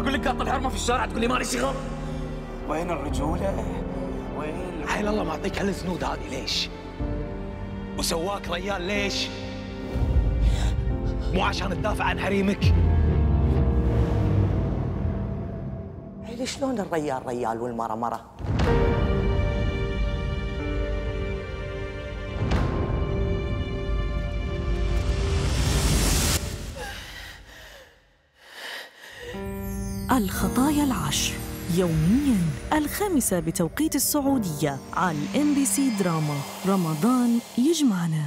أقول لك قاط الحرمه في الشارع تقول لي مالي شغل وين الرجولة؟ وين حيل الله معطيك هالزنود هذه ليش؟ وسواك ريال ليش؟ مو عشان تدافع عن حريمك؟ هي شلون الريال ريال والمرة مرة الخطايا العشر. يوميا الخامسة بتوقيت السعودية على ام بي سي دراما رمضان يجمعنا.